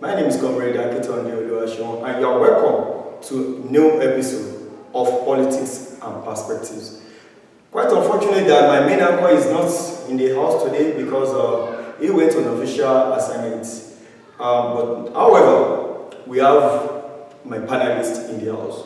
My name is Comrade Akiton Deoluashon, and you are welcome to new episode of Politics and Perspectives. Quite unfortunate that my main anchor is not in the house today because uh, he went on official assignment. Um, but however, we have my panelists in the house.